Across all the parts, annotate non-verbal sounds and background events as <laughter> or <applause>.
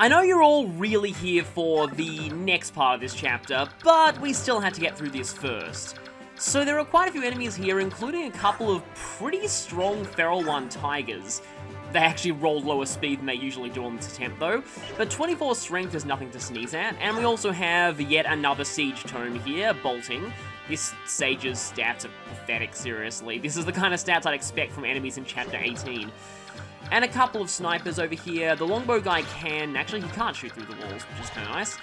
I know you're all really here for the next part of this chapter, but we still had to get through this first. So there are quite a few enemies here, including a couple of pretty strong Feral 1 Tigers. They actually roll lower speed than they usually do on this attempt though, but 24 strength is nothing to sneeze at, and we also have yet another Siege Tome here, Bolting. This Sage's stats are pathetic, seriously. This is the kind of stats I'd expect from enemies in Chapter 18. And a couple of snipers over here. The longbow guy can... Actually, he can't shoot through the walls, which is kind of nice.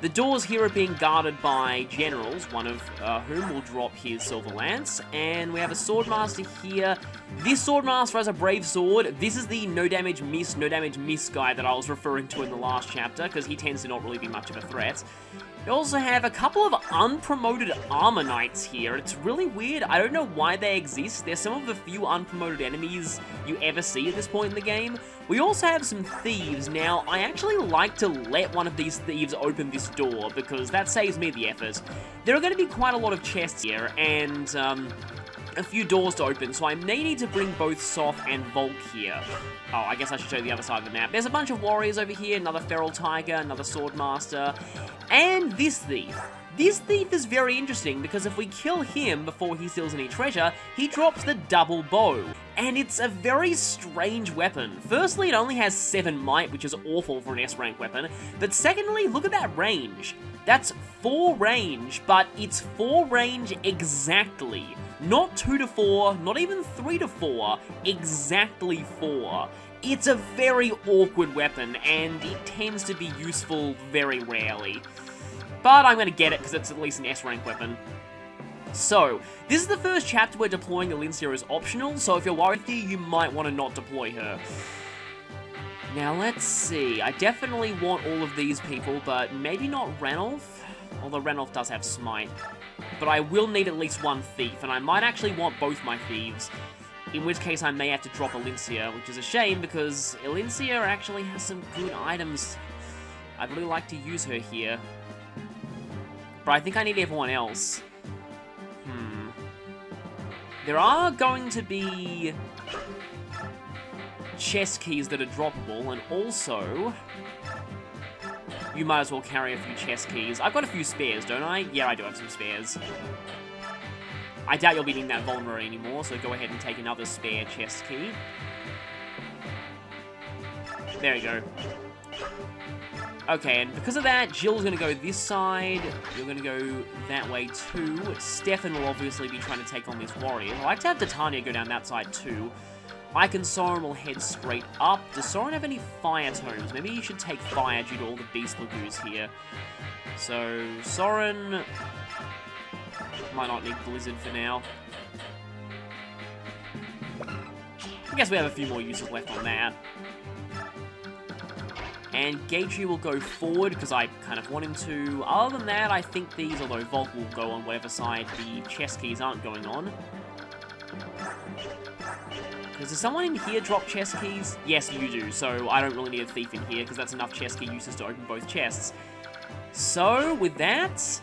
The doors here are being guarded by generals, one of uh, whom will drop his silver lance. And we have a swordmaster here. This swordmaster has a brave sword. This is the no damage miss, no damage miss guy that I was referring to in the last chapter, because he tends to not really be much of a threat. We also have a couple of unpromoted armor knights here. It's really weird. I don't know why they exist. They're some of the few unpromoted enemies you ever see at this point in the game. We also have some thieves. Now, I actually like to let one of these thieves open this door because that saves me the effort. There are going to be quite a lot of chests here and... Um, a few doors to open, so I may need to bring both Sothe and Volke here. Oh, I guess I should show you the other side of the map. There's a bunch of warriors over here, another Feral Tiger, another Swordmaster, and this thief. This thief is very interesting because if we kill him before he steals any treasure, he drops the double bow. And it's a very strange weapon. Firstly, it only has 7 might, which is awful for an S-rank weapon. But secondly, look at that range. That's 4 range, but it's 4 range exactly. Not 2 to 4, not even 3 to 4, exactly 4. It's a very awkward weapon, and it tends to be useful very rarely. But I'm going to get it because it's at least an S-rank weapon. So, this is the first chapter where deploying Elincia is optional, so if you're worried you might want to not deploy her. Now, let's see. I definitely want all of these people, but maybe not Ranulf? Although Ranulf does have Smite. But I will need at least one thief, and I might actually want both my thieves. In which case I may have to drop Elincia, which is a shame because Elincia actually has some good items. I'd really like to use her here. But I think I need everyone else. Hmm. There are going to be chest keys that are droppable, and also... You might as well carry a few chest keys. I've got a few spares, don't I? Yeah, I do have some spares. I doubt you'll be needing that vulnerary anymore, so go ahead and take another spare chest key. There we go. Okay, and because of that, Jill's to go this side. You're to go that way too. Stefan will obviously be trying to take on this warrior. I like to have Titania go down that side too. Soren will head straight up. Does Soren have any fire tomes? Maybe you should take fire due to all the beast laguz here. So, Soren might not need Blizzard for now. I guess we have a few more uses left on that. And Gatrie will go forward, because I kind of want him to. Other than that, I think these, although Volke will go on whatever side the chest keys aren't going on. Does someone in here drop chest keys? Yes, you do, so I don't really need a thief in here, because that's enough chest key uses to open both chests. So, with that,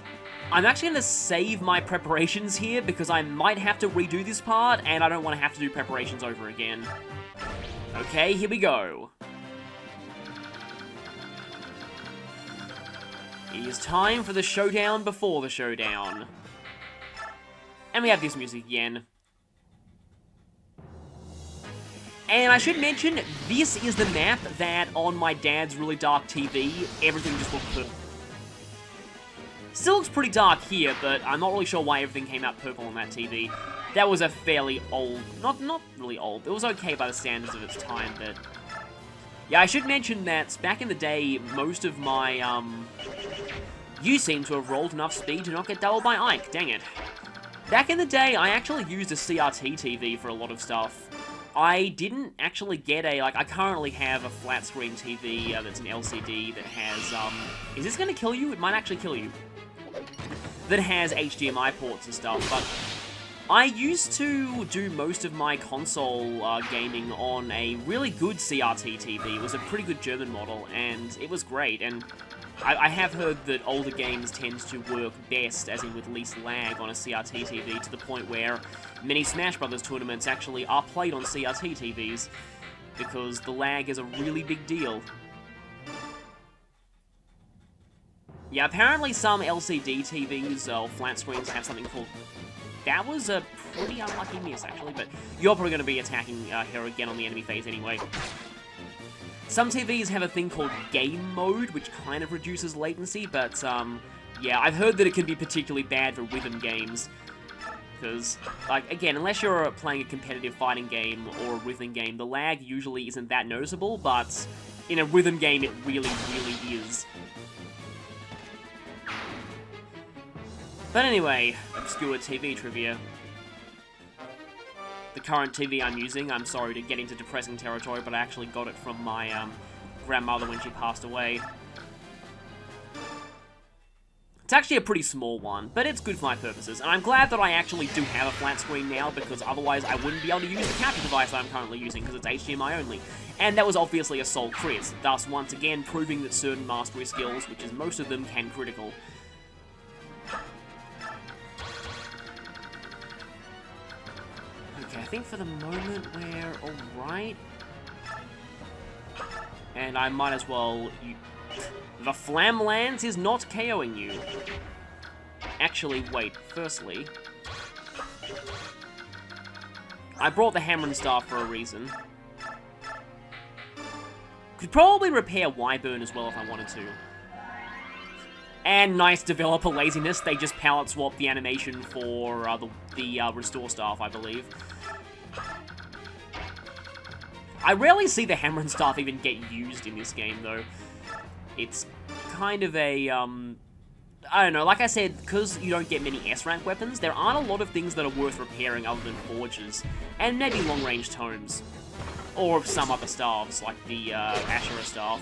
I'm actually going to save my preparations here, because I might have to redo this part, and I don't want to have to do preparations over again. Okay, here we go. It is time for the showdown before the showdown. And we have this music again. And I should mention, this is the map that on my dad's really dark TV, everything just looked purple. Still looks pretty dark here, but I'm not really sure why everything came out purple on that TV. That was a fairly old, not not really old, it was okay by the standards of its time, but yeah, I should mention that back in the day, most of my, um... You seem to have rolled enough speed to not get doubled by Ike, dang it. Back in the day, I actually used a CRT TV for a lot of stuff. I didn't actually get a, like, I currently have a flat screen TV uh, that's an LCD that has, um... Is this gonna kill you? It might actually kill you. That has HDMI ports and stuff, but I used to do most of my console uh, gaming on a really good CRT TV. It was a pretty good German model, and it was great. And I, I, have heard that older games tend to work best, as in with least lag, on a CRT TV, to the point where many Smash Brothers tournaments actually are played on CRT TVs, because the lag is a really big deal. Yeah, apparently some LCD TVs or flat screens have something called... That was a pretty unlucky miss, actually, but you're probably going to be attacking uh, her again on the enemy phase anyway. Some TVs have a thing called game mode, which kind of reduces latency, but, um, yeah, I've heard that it can be particularly bad for rhythm games. Because, like, again, unless you're playing a competitive fighting game or a rhythm game, the lag usually isn't that noticeable, but in a rhythm game, it really, really is. But anyway, obscure TV trivia. The current TV I'm using, I'm sorry to get into depressing territory, but I actually got it from my um, grandmother when she passed away. It's actually a pretty small one, but it's good for my purposes, and I'm glad that I actually do have a flat screen now, because otherwise I wouldn't be able to use the capture device I'm currently using, because it's HDMI only. And that was obviously a Sol Crit, thus once again proving that certain mastery skills, which is most of them, can critical. Okay, I think for the moment we're alright. And I might as well... The Flamelance is not KOing you. Actually, wait. Firstly... I brought the Hammer and Staff for a reason. Could probably repair Wyvern as well if I wanted to. And nice developer laziness, they just palette swap the animation for uh, the, the uh, Restore Staff, I believe. I rarely see the Hammer and Staff even get used in this game, though. It's kind of a, um... I don't know, like I said, because you don't get many S-rank weapons, there aren't a lot of things that are worth repairing other than Forges, and maybe long-range tomes. Or some other staffs, like the uh, staff.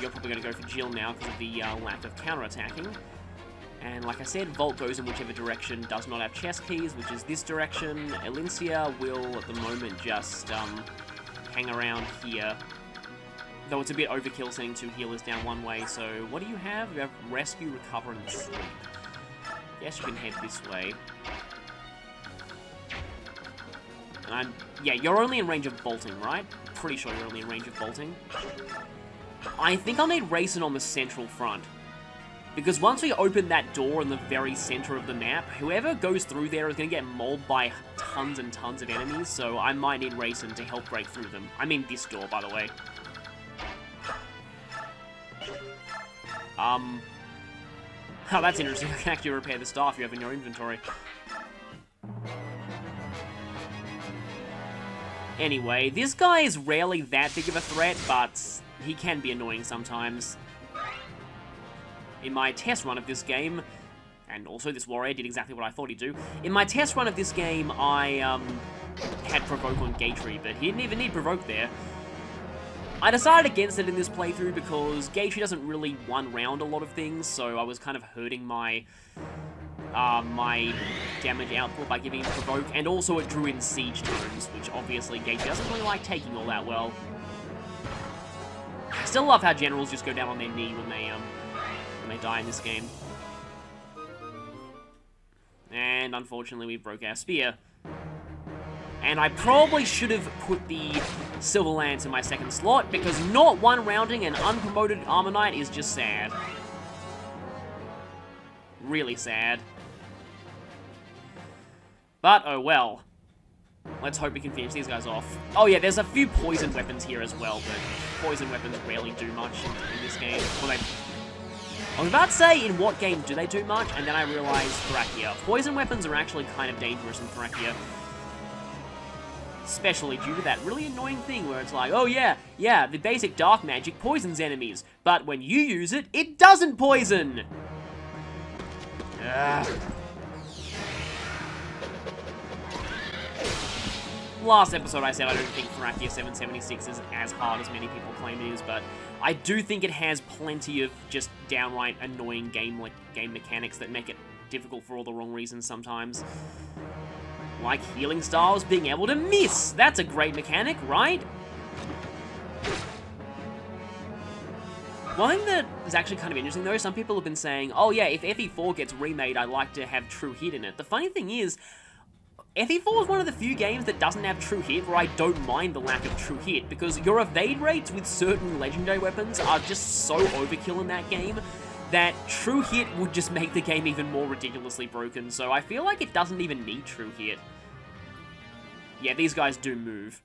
You're probably going to go for Jill now because of the uh, lack of counter-attacking. And like I said, Volke goes in whichever direction does not have chest keys, which is this direction. Elincia will, at the moment, just um, hang around here. Though it's a bit overkill sending two healers down one way, so what do you have? You have Rescue, Recover, and Sleep. Yes, you can head this way. And I'm... Yeah, you're only in range of bolting, right? Pretty sure you're only in range of bolting. I think I'll need Reyson on the central front. Because once we open that door in the very center of the map, whoever goes through there is going to get mauled by tons and tons of enemies, so I might need Reyson to help break through them. I mean this door, by the way. Um... <laughs> Oh, that's interesting. <laughs> I can actually repair the staff you have in your inventory. Anyway, this guy is rarely that big of a threat, but he can be annoying sometimes in my test run of this game, and also this warrior did exactly what I thought he'd do. In my test run of this game, I um, had Provoke on Gatrie, but he didn't even need Provoke there. I decided against it in this playthrough because Gatrie doesn't really one-round a lot of things, so I was kind of hurting my uh, my damage output by giving him Provoke, and also it drew in Siege Tomes, which obviously Gatrie doesn't really like taking all that well. Still love how generals just go down on their knee when they um, they die in this game. And unfortunately we broke our spear. And I probably should have put the Silver Lance in my second slot, because not one rounding an unpromoted Armor Knight is just sad. Really sad. But, oh well. Let's hope we can finish these guys off. Oh yeah, there's a few poison weapons here as well, but poison weapons rarely do much in, in this game. Well, they I was about to say, in what game do they do much? And then I realized Thrakia. Poison weapons are actually kind of dangerous in Thrakia. Especially due to that really annoying thing where it's like, oh yeah, yeah, the basic dark magic poisons enemies, but when you use it, it doesn't poison! Ugh. Last episode I said I don't think Thrakia 776 is as hard as many people claim it is, but I do think it has plenty of just downright annoying game like game mechanics that make it difficult for all the wrong reasons sometimes. Like healing styles being able to miss! That's a great mechanic, right? One thing that is actually kind of interesting though, some people have been saying, oh yeah, if FE4 gets remade, I'd like to have True Hit in it. The funny thing is, FE4 is one of the few games that doesn't have true hit where I don't mind the lack of true hit, because your evade rates with certain legendary weapons are just so overkill in that game that true hit would just make the game even more ridiculously broken, so I feel like it doesn't even need true hit. Yeah, these guys do move.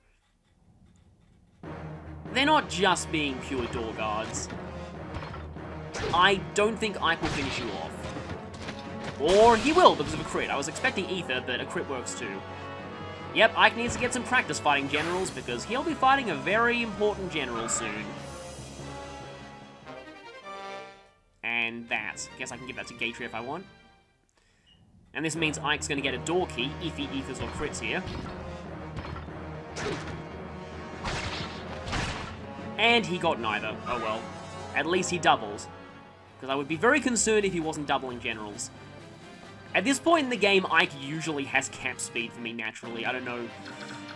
They're not just being pure door guards. I don't think Ike will finish you off. Or he will because of a crit. I was expecting Aether, but a crit works too. Yep, Ike needs to get some practice fighting generals because he'll be fighting a very important general soon. And that. Guess I can give that to Gatrie if I want. And this means Ike's going to get a door key if he aethers or crits here. And he got neither. Oh well. At least he doubles. Because I would be very concerned if he wasn't doubling generals. At this point in the game, Ike usually has cap speed for me naturally. I don't know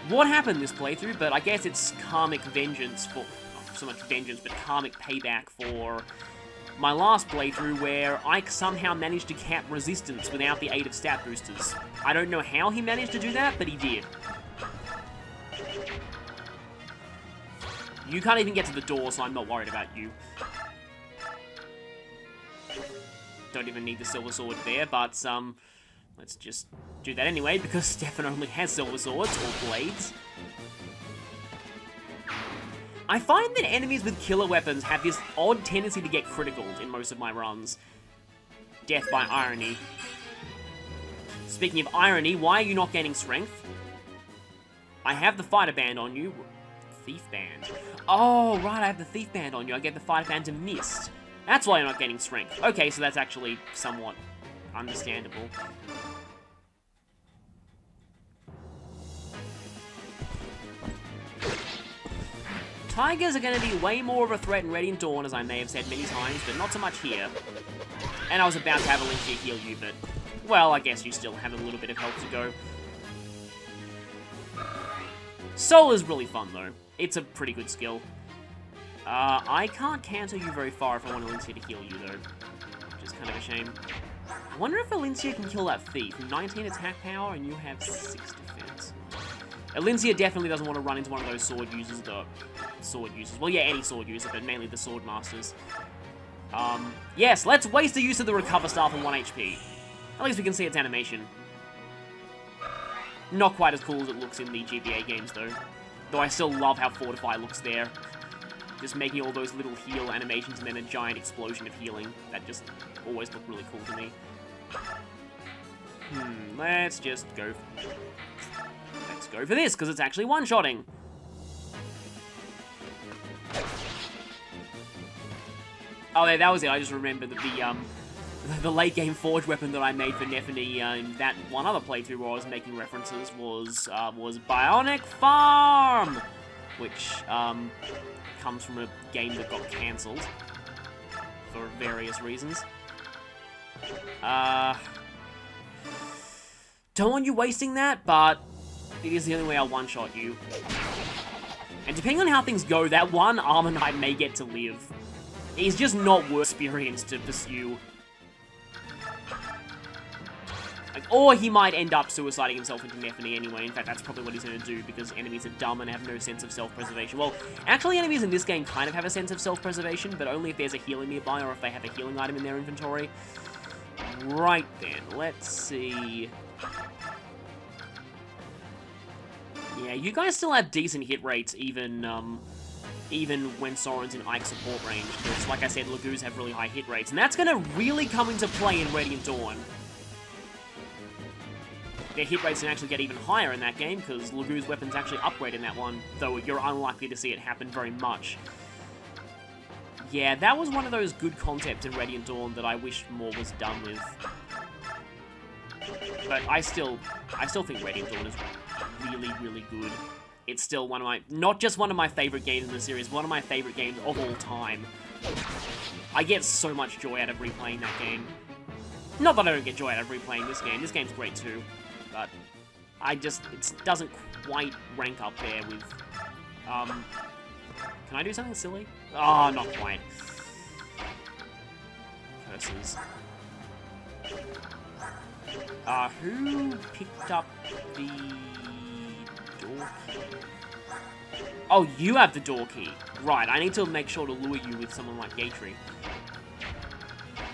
what happened this playthrough, but I guess it's karmic vengeance for... Not so much vengeance, but karmic payback for my last playthrough where Ike somehow managed to cap resistance without the aid of stat boosters. I don't know how he managed to do that, but he did. You can't even get to the door, so I'm not worried about you. Don't even need the Silver Sword there, but, um, let's just do that anyway, because <laughs> Stefan only has Silver Swords, or Blades. I find that enemies with killer weapons have this odd tendency to get critical in most of my runs. Death by irony. Speaking of irony, why are you not gaining strength? I have the fighter band on you. Thief band. Oh, right, I have the thief band on you. I get the fighter band to mist. That's why you're not gaining strength. Okay, so that's actually somewhat understandable. Tigers are going to be way more of a threat in Radiant Dawn, as I may have said many times, but not so much here. And I was about to have Elincia heal you, but, well, I guess you still have a little bit of help to go. Sol is really fun, though. It's a pretty good skill. Uh, I can't cancel you very far if I want Elincia to heal you, though. Which is kind of a shame. I wonder if Elincia can kill that thief. 19 attack power, and you have 6 defense. Elincia definitely doesn't want to run into one of those sword users, though. Sword users. Well, yeah, any sword user, but mainly the sword masters. Um, yes, let's waste the use of the recover staff on 1 HP. At least we can see its animation. Not quite as cool as it looks in the GBA games, though. Though I still love how Fortify looks there. Just making all those little heal animations and then a giant explosion of healing. That just always looked really cool to me. Hmm, let's just go... Let's go for this, because it's actually one-shotting. Oh, yeah, that was it. I just remembered that the, um, <laughs> the late game forge weapon that I made for Nephenee uh, in that one other playthrough where I was making references was, uh, was Bionic Farm! Which, um, comes from a game that got cancelled for various reasons. Uh, don't want you wasting that, but it is the only way I'll one-shot you. And depending on how things go, that one Armor Knight may get to live. He's just not worth experience to pursue. Or he might end up suiciding himself into Nephenee anyway. In fact, that's probably what he's going to do because enemies are dumb and have no sense of self-preservation. Well, actually, enemies in this game kind of have a sense of self-preservation, but only if there's a healing nearby or if they have a healing item in their inventory. Right then, let's see... Yeah, you guys still have decent hit rates, even, um, even when Soren's in Ike support range, because, like I said, Laguz have really high hit rates, and that's going to really come into play in Radiant Dawn. Their hit rates can actually get even higher in that game, because Laguz weapons actually upgrade in that one, though you're unlikely to see it happen very much. Yeah, that was one of those good concepts in Radiant Dawn that I wish more was done with. But I still, I still think Radiant Dawn is really, really good. It's still one of my, not just one of my favorite games in the series, one of my favorite games of all time. I get so much joy out of replaying that game. Not that I don't get joy out of replaying this game, this game's great too, but I just, it doesn't quite rank up there with, um, can I do something silly? Oh, not quite. Curses. Uh, who picked up the door key? Oh, you have the door key. Right, I need to make sure to lure you with someone like Gatrie.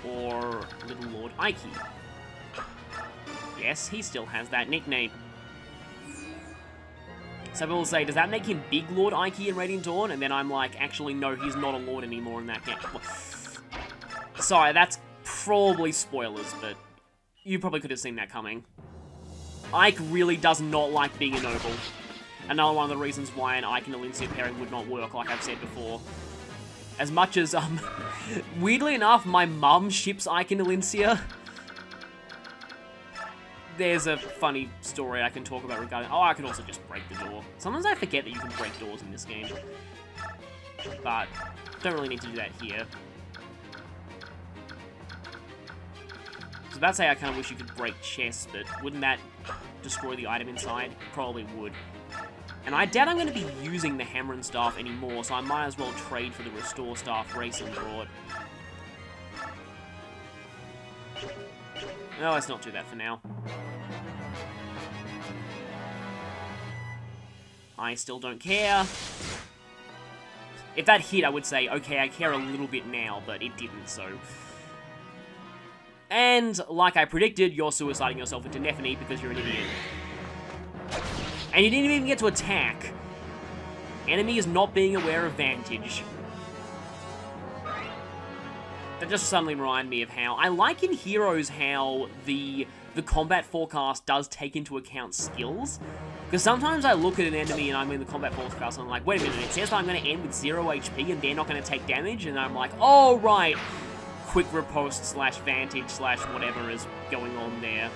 Or Little Lord Ike. Yes, he still has that nickname. Some people say, does that make him Big Lord Ike in Radiant Dawn? And then I'm like, actually, no, he's not a Lord anymore in that game. <laughs> Sorry, that's probably spoilers, but you probably could have seen that coming. Ike really does not like being a noble. Another one of the reasons why an Ike and Elincia pairing would not work, like I've said before. As much as, um, <laughs> weirdly enough, my mum ships Ike and Elincia. There's a funny story I can talk about regarding... Oh, I can also just break the door. Sometimes I forget that you can break doors in this game. But, don't really need to do that here. about to say I kind of wish you could break chests, but wouldn't that destroy the item inside? Probably would. And I doubt I'm going to be using the hammer and staff anymore, so I might as well trade for the restore staff Reyson brought. No, let's not do that for now. I still don't care. If that hit, I would say, okay, I care a little bit now, but it didn't, so... And, like I predicted, you're suiciding yourself into Nephenee because you're an idiot. And you didn't even get to attack. Enemy is not being aware of Vantage. That just suddenly reminded me of how... I like in Heroes how the the combat forecast does take into account skills. Because sometimes I look at an enemy and I'm in the combat forecast and I'm like, wait a minute, it says I'm going to end with 0 HP and they're not going to take damage? And I'm like, oh, right quick riposte slash vantage slash whatever is going on there.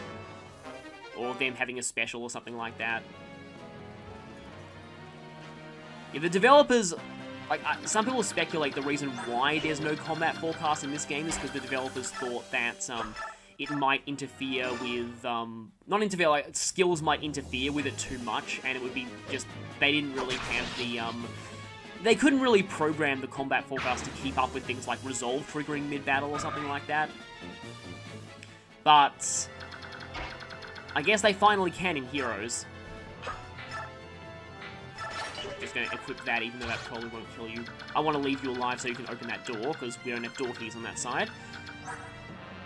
Or them having a special or something like that. Yeah, the developers... Like, uh, some people speculate the reason why there's no combat forecast in this game is because the developers thought that, um, it might interfere with, um, not interfere, like, skills might interfere with it too much, and it would be just, they didn't really have the, um, they couldn't really program the combat forecast to keep up with things like resolve triggering mid-battle or something like that. But I guess they finally can in Heroes. Just gonna equip that, even though that probably won't kill you. I want to leave you alive so you can open that door, because we don't have door keys on that side.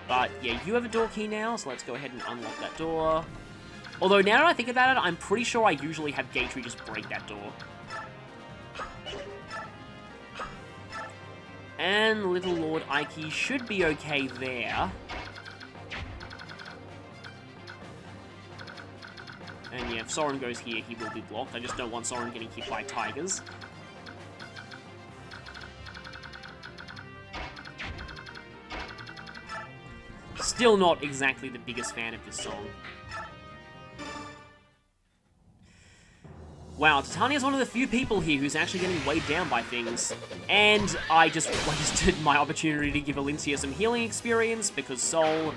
But, yeah, you have a door key now, so let's go ahead and unlock that door. Although, now that I think about it, I'm pretty sure I usually have Gatrie just break that door. And Little Lord Ike should be okay there. And yeah, if Soren goes here, he will be blocked. I just don't want Soren getting hit by tigers. Still not exactly the biggest fan of this song. Wow, Titania is one of the few people here who's actually getting weighed down by things. And I just <laughs> wasted my opportunity to give Elincia some healing experience because Sol...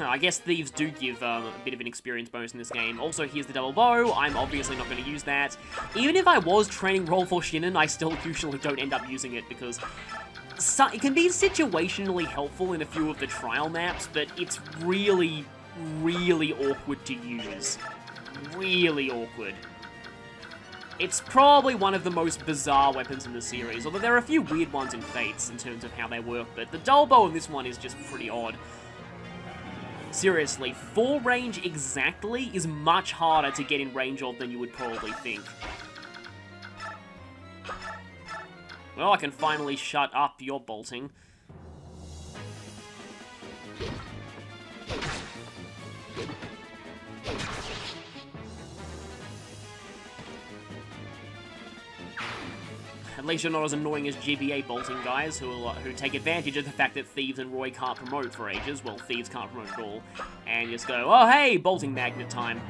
I guess Thieves do give um, a bit of an experience bonus in this game. Also, here's the double bow. I'm obviously not going to use that. Even if I was training Rolf for Shinon, I still <laughs> usually don't end up using it because so it can be situationally helpful in a few of the trial maps, but it's really really awkward to use. Really awkward. It's probably one of the most bizarre weapons in the series, although there are a few weird ones in Fates in terms of how they work, but the dull bow in this one is just pretty odd. Seriously, full range exactly is much harder to get in range of than you would probably think. Well, I can finally shut up your bolting. Least you're not as annoying as GBA bolting guys who will, who take advantage of the fact that Thieves and Roy can't promote for ages. Well, Thieves can't promote at all. And just go, oh hey, bolting magnet time.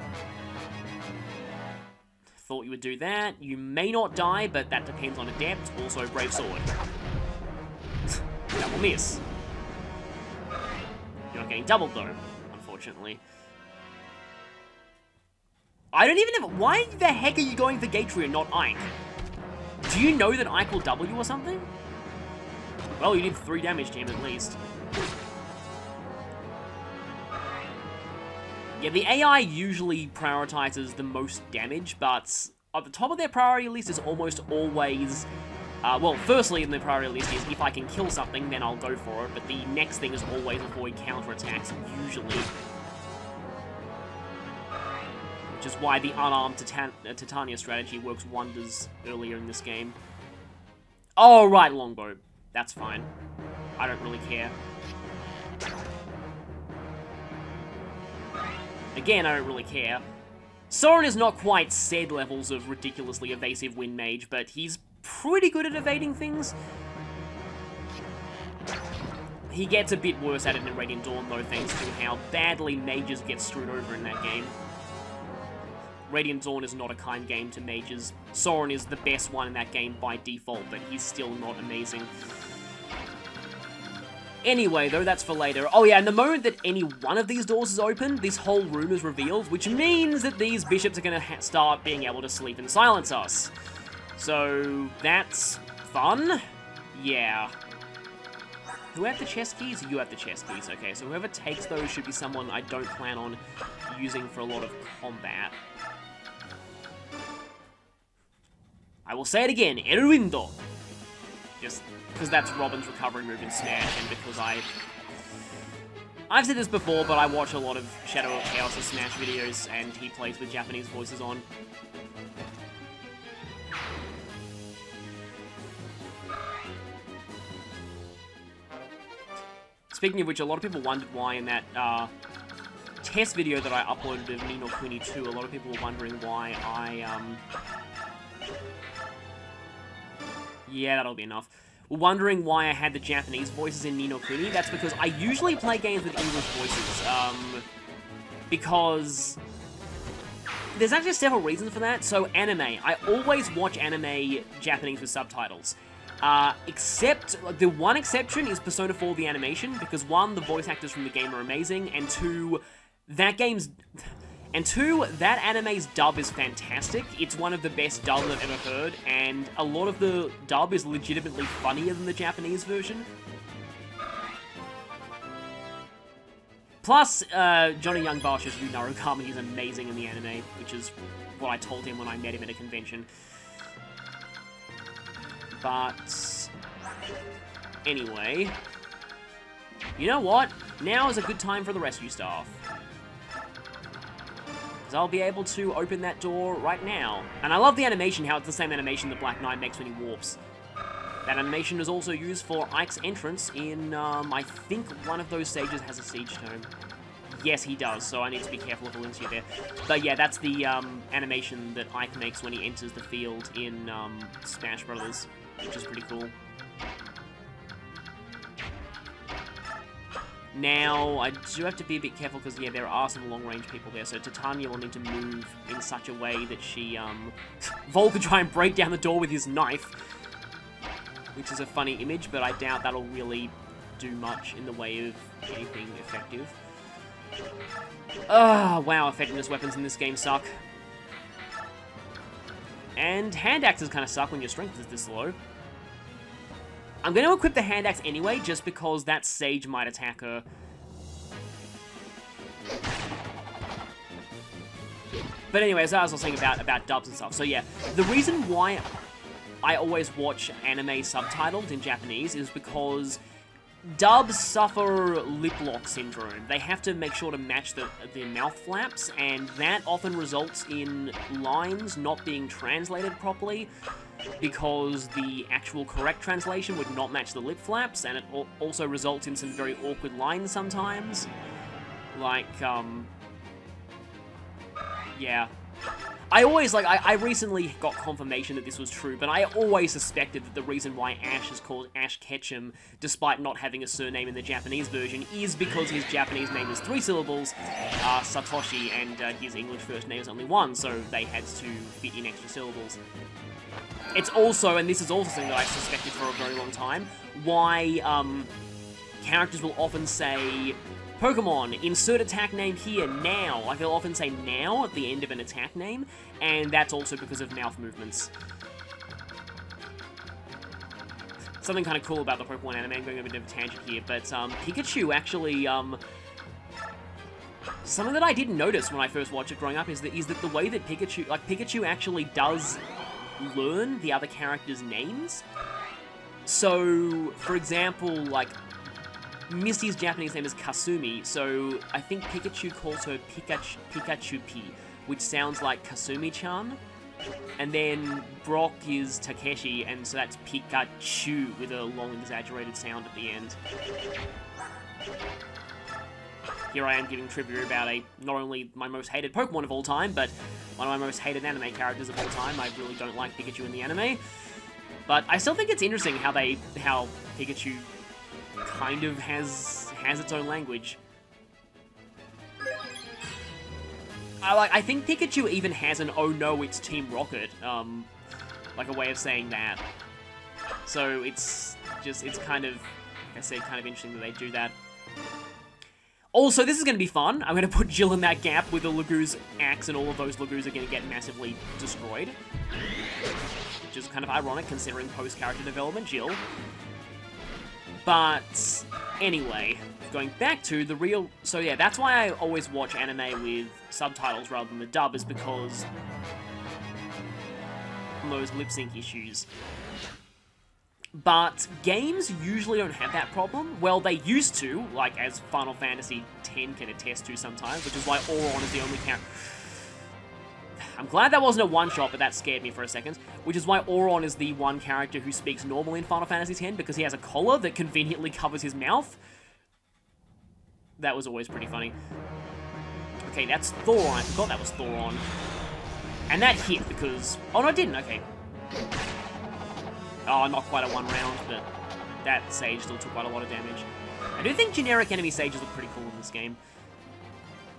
Thought you would do that. You may not die, but that depends on Adept. Also, Brave Sword. <laughs> Double miss. You're not getting doubled though, unfortunately. I don't even have- why the heck are you going for Gatrie not Ike? Do you know that I call W or something? Well, you did three damage to him at least. Yeah, the AI usually prioritizes the most damage, but at the top of their priority list is almost always... Uh, well, firstly in the priority list is if I can kill something, then I'll go for it, but the next thing is always avoid counterattacks, usually. Is why the unarmed Titan uh, Titania strategy works wonders earlier in this game. Oh, right, longbow. That's fine. I don't really care. Again, I don't really care. Soren is not quite said levels of ridiculously evasive Wind Mage, but he's pretty good at evading things. He gets a bit worse at it in Radiant Dawn, though, thanks to how badly mages get screwed over in that game. Radiant Dawn is not a kind game to mages. Soren is the best one in that game by default, but he's still not amazing. Anyway, though, that's for later. Oh yeah, and the moment that any one of these doors is opened, this whole room is revealed, which means that these bishops are going to start being able to sleep and silence us. So, that's fun? Yeah. Who have the chest keys? You have the chest keys. Okay, so whoever takes those should be someone I don't plan on using for a lot of combat. I will say it again, Eruindo. Just because that's Robin's recovery move in Smash, and because I... I've said this before, but I watch a lot of Shadow of Chaos Smash videos, and he plays with Japanese voices on. Speaking of which, a lot of people wondered why in that uh, test video that I uploaded of Ni no Kuni 2, a lot of people were wondering why I, um... Yeah, that'll be enough wondering why I had the Japanese voices in Ni no Kuni, that's because I usually play games with English voices, um, because there's actually several reasons for that. So anime, I always watch anime Japanese with subtitles. Uh, except, the one exception is Persona 4 the animation, because one, the voice actors from the game are amazing, and two, that game's... And two, that anime's dub is fantastic. It's one of the best dubs I've ever heard, and a lot of the dub is legitimately funnier than the Japanese version. Plus, uh, Johnny Yong Bosch as Yu Narukami is amazing in the anime, which is what I told him when I met him at a convention. But... Anyway... You know what? Now is a good time for the rescue staff. I'll be able to open that door right now. And I love the animation, how it's the same animation that Black Knight makes when he warps. That animation is also used for Ike's entrance in, um, I think one of those stages has a siege tome. Yes, he does, so I need to be careful of Valencia there. But yeah, that's the um, animation that Ike makes when he enters the field in um, Smash Brothers, which is pretty cool. Now, I do have to be a bit careful because, yeah, there are some long-range people there, so Titania will need to move in such a way that she, um... <laughs> Volke could try and break down the door with his knife, which is a funny image, but I doubt that'll really do much in the way of anything effective. Ah, oh, wow, effectiveness weapons in this game suck. And hand axes kind of suck when your strength is this low. I'm going to equip the hand axe anyway, just because that Sage might attack her. But anyway, as I was saying about, about dubs and stuff, so yeah, the reason why I always watch anime subtitled in Japanese is because dubs suffer lip lock syndrome. They have to make sure to match the, the mouth flaps, and that often results in lines not being translated properly because the actual correct translation would not match the lip flaps, and it also results in some very awkward lines sometimes. Like, um... Yeah. I always, like, I, I recently got confirmation that this was true, but I always suspected that the reason why Ash is called Ash Ketchum, despite not having a surname in the Japanese version, is because his Japanese name is three syllables, uh, Satoshi, and uh, his English first name is only one, so they had to fit in extra syllables. It's also, and this is also something that I suspected for a very long time, why um, characters will often say, Pokemon, insert attack name here, now. Like, they'll often say now at the end of an attack name, and that's also because of mouth movements. Something kind of cool about the Pokemon anime, I'm going a bit of a tangent here, but um, Pikachu actually um, something that I didn't notice when I first watched it growing up is that is that the way that Pikachu, like Pikachu, actually does learn the other characters' names. So, for example, like Misty's Japanese name is Kasumi, so I think Pikachu calls her Pikachu Pikachu P, which sounds like Kasumi-chan. And then Brock is Takeshi, and so that's Pikachu with a long exaggerated sound at the end. Here I am giving trivia about a not only my most hated Pokemon of all time, but one of my most hated anime characters of all time. I really don't like Pikachu in the anime. But I still think it's interesting how they how Pikachu kind of has has its own language. I like I think Pikachu even has an oh no it's Team Rocket um like a way of saying that. So it's just it's kind of like I said kind of interesting that they do that. Also, this is going to be fun. I'm going <laughs> to put Jill in that gap with the Laguz axe, and all of those Laguz are going to get massively destroyed. Which is kind of ironic, considering post-character development, Jill. But, anyway, going back to the real... So yeah, that's why I always watch anime with subtitles rather than the dub, is because those lip sync issues. But games usually don't have that problem. Well, they used to, like as Final Fantasy X can attest to sometimes, which is why Auron is the only character. I'm glad that wasn't a one-shot, but that scared me for a second. Which is why Auron is the one character who speaks normal in Final Fantasy X, because he has a collar that conveniently covers his mouth. That was always pretty funny. Okay, that's Thoron. I forgot that was Thoron. And that hit, because... Oh, no, it didn't. Okay. Oh, not quite a one round, but that Sage still took quite a lot of damage. I do think generic enemy Sages look pretty cool in this game.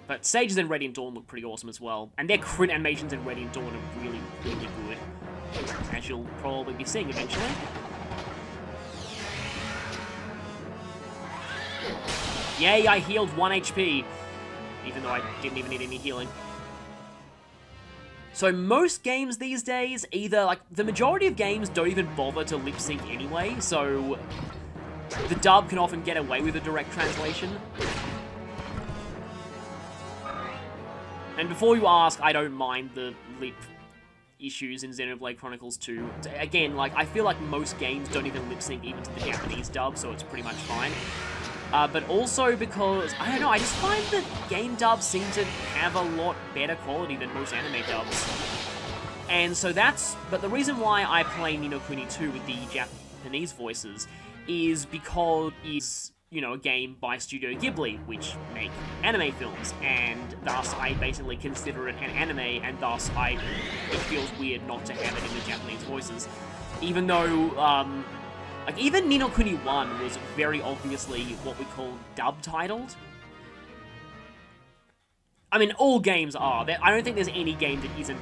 But Sages in Radiant Dawn look pretty awesome as well. And their crit animations in Radiant Dawn are really, really good. As you'll probably be seeing eventually. Yay, I healed 1 HP. Even though I didn't even need any healing. So most games these days, either, like, the majority of games don't even bother to lip sync anyway, so the dub can often get away with a direct translation. And before you ask, I don't mind the lip issues in Xenoblade Chronicles 2. Again, like, I feel like most games don't even lip sync even to the Japanese dub, so it's pretty much fine. Uh, but also because, I don't know, I just find that game dubs seem to have a lot better quality than most anime dubs. And so that's, but the reason why I play Ni no Kuni 2 with the Japanese voices is because it's, you know, a game by Studio Ghibli, which make anime films, and thus I basically consider it an anime, and thus I, it feels weird not to have it in the Japanese voices. Even though, um, like, even Ni no Kuni 1 was very obviously what we call dub-titled. I mean, all games are. I don't think there's any game that isn't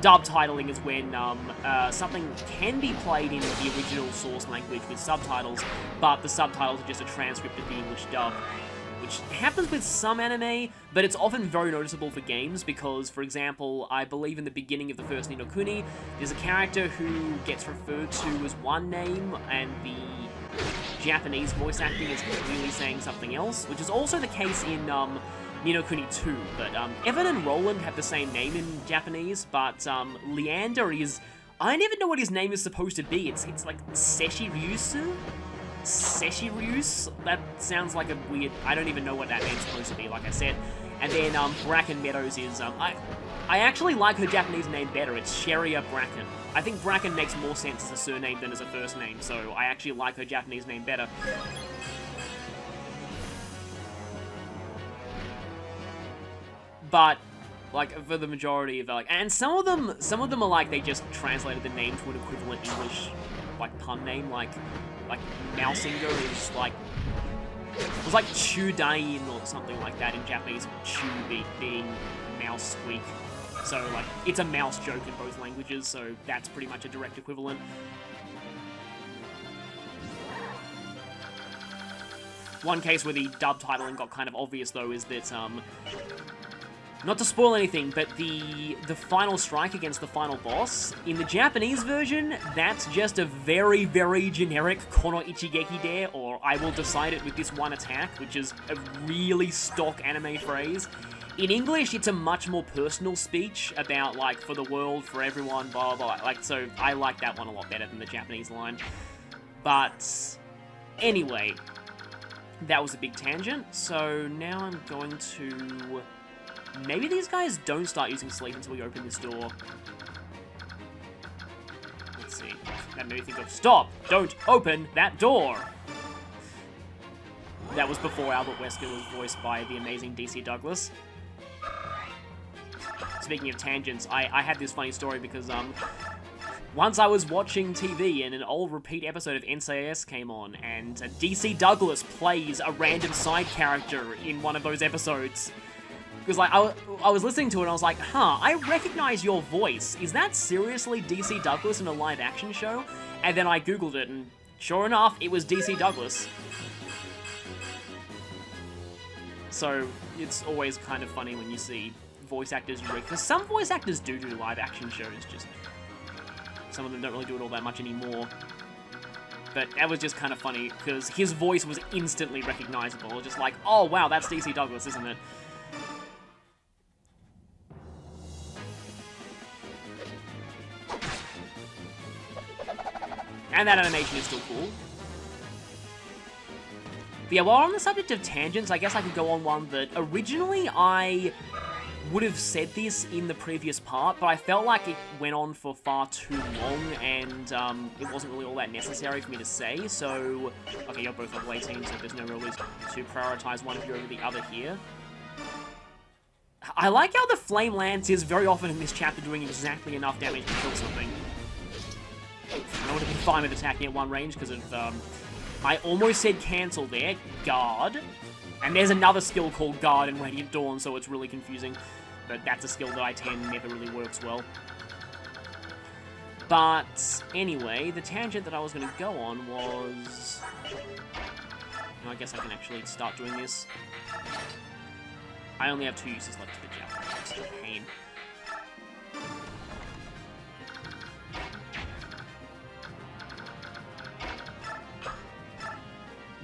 dub-titled. Dub-titling is when um, uh, something can be played in the original source language with subtitles, but the subtitles are just a transcript of the English dub which happens with some anime, but it's often very noticeable for games because, for example, I believe in the beginning of the first Ni Kuni, there's a character who gets referred to as one name, and the Japanese voice acting is clearly saying something else, which is also the case in um, Ni no Kuni 2, but um, Evan and Roland have the same name in Japanese, but um, Leander is... I never know what his name is supposed to be. It's it's like Seshi Ryusu? Seshirius? That sounds like a weird... I don't even know what that name's supposed to be, like I said. And then um, Bracken Meadows is... Um, I, I actually like her Japanese name better. It's Sheria Bracken. I think Bracken makes more sense as a surname than as a first name, so I actually like her Japanese name better. But like for the majority of like and some of them some of them are like they just translated the name to an equivalent English like pun name like like Mousinger is like it was like Chudain or something like that in Japanese, Chu be, being mouse squeak. So like it's a mouse joke in both languages, so that's pretty much a direct equivalent. One case where the dub titling got kind of obvious though is that um not to spoil anything, but the the final strike against the final boss, in the Japanese version, that's just a very, very generic Kono Ichigeki or or I will decide it with this one attack, which is a really stock anime phrase. In English, it's a much more personal speech about, like, for the world, for everyone, blah, blah, blah. Like, so I like that one a lot better than the Japanese line. But, anyway, that was a big tangent. So now I'm going to... Maybe these guys don't start using sleep until we open this door. Let's see. That made me think of, stop! Don't open that door! That was before Albert Wesker was voiced by the amazing DC Douglas speaking of tangents, I, I had this funny story because um, once I was watching TV and an old repeat episode of NCIS came on, and DC Douglas plays a random side character in one of those episodes. Because like I, I was listening to it and I was like, huh, I recognize your voice. Is that seriously DC Douglas in a live action show? And then I googled it and sure enough, it was DC Douglas. So it's always kind of funny when you see voice actors because some voice actors do do live action shows, just some of them don't really do it all that much anymore. But that was just kind of funny, because his voice was instantly recognizable, just like, oh wow, that's DC Douglas, isn't it? And that animation is still cool. But yeah, while on the subject of tangents, I guess I could go on one that originally I would have said this in the previous part, but I felt like it went on for far too long, and um, it wasn't really all that necessary for me to say, so... Okay, you're both level 18, so there's no real reason to prioritize one of you over the other here. I like how the Flame Lance is very often in this chapter doing exactly enough damage to kill something. I would have been fine with attacking at one range because of, um, I almost said cancel there. Guard. And there's another skill called Guard in Radiant Dawn, so it's really confusing. But that's a skill that I tend never really works well. But anyway, the tangent that I was going to go on was... I guess I can actually start doing this. I only have two uses left to the javelin. Pain.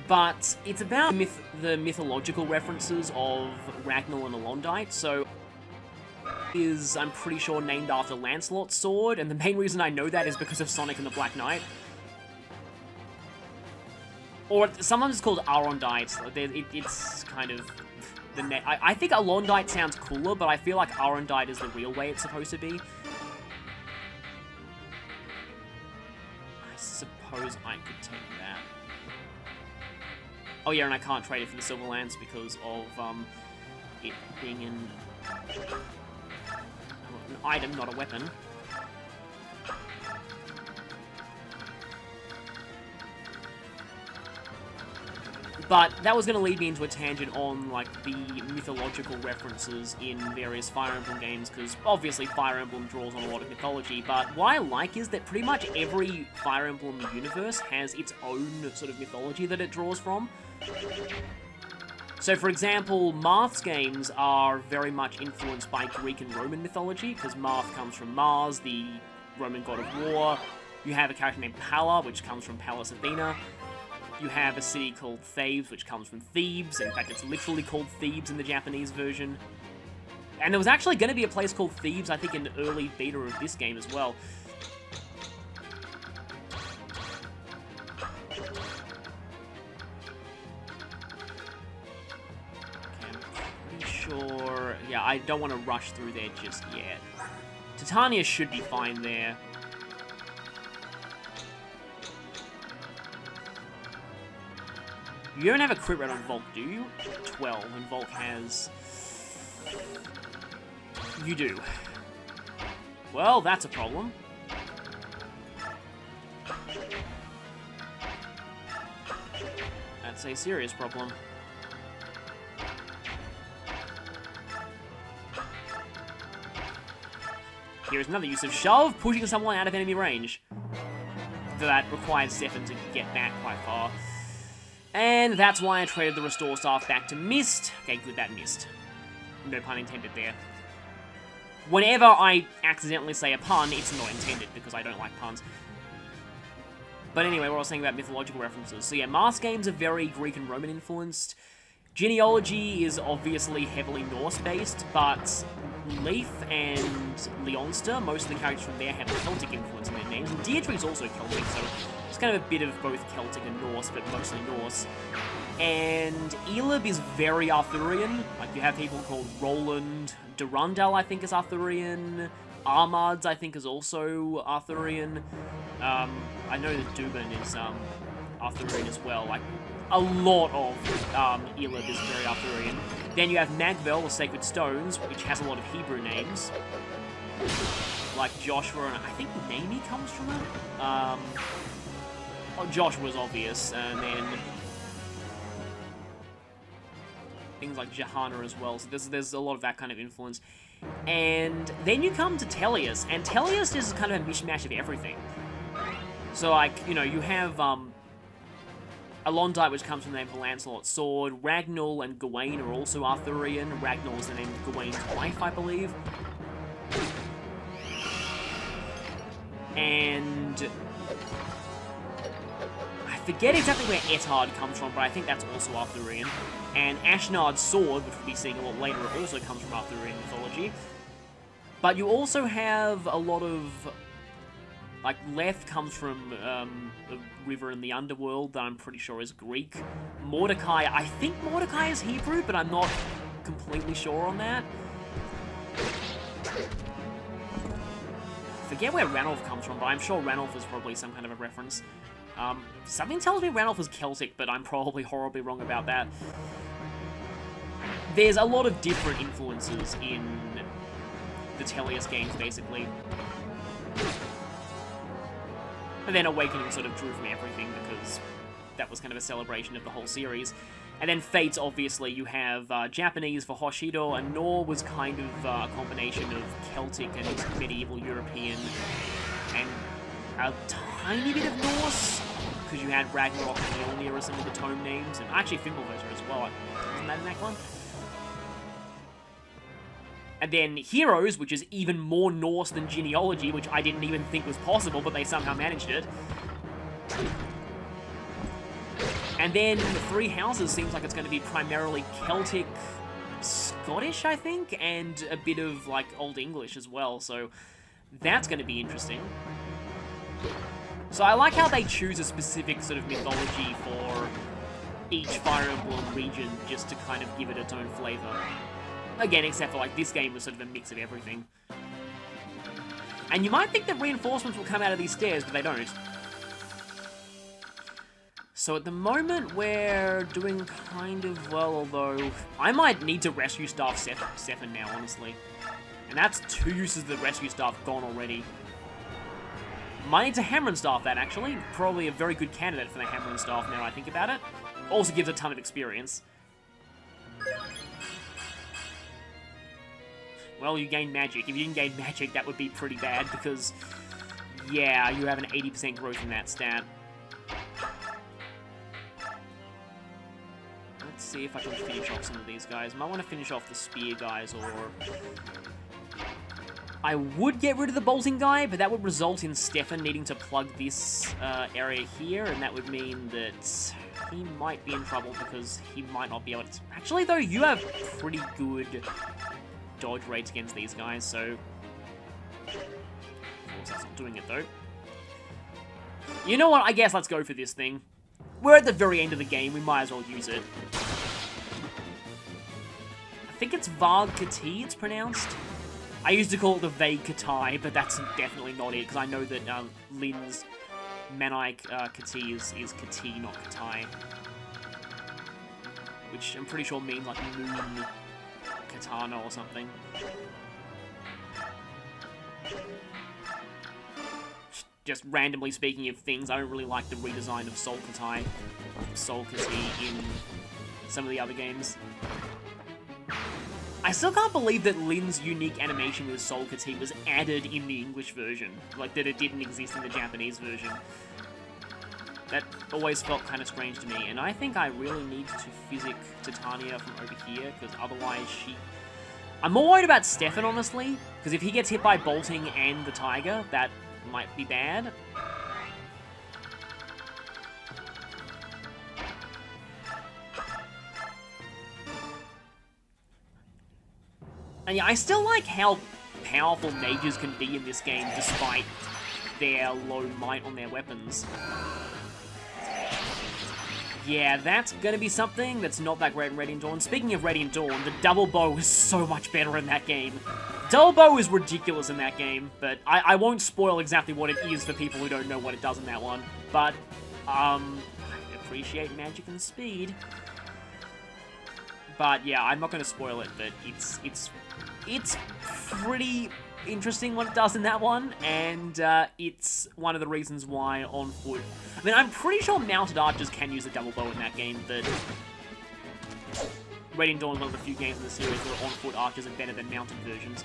But it's about myth the mythological references of Ragnell and Alondite, so is, I'm pretty sure, named after Lancelot's sword, and the main reason I know that is because of Sonic and the Black Knight. Or sometimes it's called Arondite, it, it's kind of the net. I, I think Alondite sounds cooler, but I feel like Arondite is the real way it's supposed to be. I suppose I could take that. Oh yeah, and I can't trade it for the Silver Lance because of um, it being an, an item, not a weapon. But that was going to lead me into a tangent on, like, the mythological references in various Fire Emblem games, because obviously Fire Emblem draws on a lot of mythology, but what I like is that pretty much every Fire Emblem universe has its own sort of mythology that it draws from. So, for example, Marth's games are very much influenced by Greek and Roman mythology, because Marth comes from Mars, the Roman god of war. You have a character named Palla, which comes from Pallas Athena. You have a city called Thebes, which comes from Thebes. In fact, it's literally called Thebes in the Japanese version. And there was actually going to be a place called Thebes, I think, in the early beta of this game as well. Yeah, I don't want to rush through there just yet. Titania should be fine there. You don't have a crit rate on Volke, do you? 12, and Volke has... You do. Well, that's a problem. That's a serious problem. Here's another use of Shove, pushing someone out of enemy range. That requires Stefan to get back quite far. And that's why I traded the Restore Staff back to Mist. Okay, good, that missed. No pun intended there. Whenever I accidentally say a pun, it's not intended, because I don't like puns. But anyway, what I was saying about mythological references. So yeah, Marth's games are very Greek and Roman influenced. Genealogy is obviously heavily Norse-based, but Leif and Leonster, most of the characters from there have Celtic influence in their names, and Deirdre is also Celtic, so it's kind of a bit of both Celtic and Norse, but mostly Norse. And Elibe is very Arthurian, like you have people called Roland, Durandal I think is Arthurian, Armads I think is also Arthurian, um, I know that Dubin is um, Arthurian as well, like a lot of um, Elibe is very Arthurian. Then you have Magvel, or Sacred Stones, which has a lot of Hebrew names. Like Joshua, and I think Neimi comes from it. Um, oh, Joshua's obvious, and then things like Johanna as well. So there's, there's a lot of that kind of influence. And then you come to Tellius, and Tellius is kind of a mishmash of everything. So, like, you know, you have um, Alondite, which comes from the name of Lancelot's sword. Ragnell and Gawain are also Arthurian. Ragnell is the name of Gawain's wife, I believe. And... I forget exactly where Ettard comes from, but I think that's also Arthurian. And Ashnard's sword, which we'll be seeing a lot later, also comes from Arthurian mythology. But you also have a lot of like, Lethe comes from um, a river in the underworld that I'm pretty sure is Greek. Mordecai, I think Mordecai is Hebrew, but I'm not completely sure on that. forget where Ranulf comes from, but I'm sure Ranulf is probably some kind of a reference. Um, something tells me Ranulf is Celtic, but I'm probably horribly wrong about that. There's a lot of different influences in the Tellius games, basically. And then Awakening sort of drew from everything because that was kind of a celebration of the whole series. And then Fates, obviously, you have uh, Japanese for Hoshido, and Nohr was kind of uh, a combination of Celtic and medieval European, and a tiny bit of Norse, because you had Ragnarok and Mjolnir as some of the tome names, and actually Fimbulvetr as well. Isn't that in that one? And then Heroes, which is even more Norse than Genealogy, which I didn't even think was possible, but they somehow managed it. And then the Three Houses seems like it's going to be primarily Celtic, Scottish, I think, and a bit of, like, Old English as well, so that's going to be interesting. So I like how they choose a specific sort of mythology for each Fire Emblem region just to kind of give it its own flavour. Again, except for like this game was sort of a mix of everything. And you might think that reinforcements will come out of these stairs, but they don't. So at the moment, we're doing kind of well, although I might need to rescue staff Stefan now, honestly. And that's two uses of the rescue staff gone already. Might need to hammer and staff that, actually. Probably a very good candidate for the hammer and staff now I think about it. Also gives a ton of experience. Well, you gain magic. If you didn't gain magic, that would be pretty bad, because, yeah, you have an 80% growth in that stat. Let's see if I can finish off some of these guys. Might want to finish off the spear guys, or... I would get rid of the bolting guy, but that would result in Stefan needing to plug this uh, area here, and that would mean that he might be in trouble because he might not be able to... Actually, though, you have pretty good dodge rates against these guys, so... Of course, that's not doing it, though. You know what? I guess let's go for this thing. We're at the very end of the game. We might as well use it. I think it's Vague Katti. It's pronounced. I used to call it the Vague Katai, but that's definitely not it, because I know that um, Lyn's Mani uh, Kati is, is Kati, not Katai. Which I'm pretty sure means like moon katana or something. Just randomly speaking of things, I don't really like the redesign of Sol Katai, Sol in some of the other games. I still can't believe that Lyn's unique animation with Sol was added in the English version, like that it didn't exist in the Japanese version. That always felt kind of strange to me, and I think I really need to physic Titania from over here, because otherwise she... I'm more worried about Stefan, honestly, because if he gets hit by Bolting and the Tiger, that might be bad. And yeah, I still like how powerful mages can be in this game, despite their low might on their weapons. Yeah, that's gonna be something that's not that great in Radiant Dawn. Speaking of Radiant Dawn, the double bow is so much better in that game. Double bow is ridiculous in that game, but I, I won't spoil exactly what it is for people who don't know what it does in that one. But, um, I appreciate magic and speed. But yeah, I'm not gonna spoil it, but it's, it's, it's pretty interesting what it does in that one, and uh, it's one of the reasons why on foot. I mean, I'm pretty sure mounted archers can use a double bow in that game, but Radiant Dawn is one of the few games in the series where on foot archers are better than mounted versions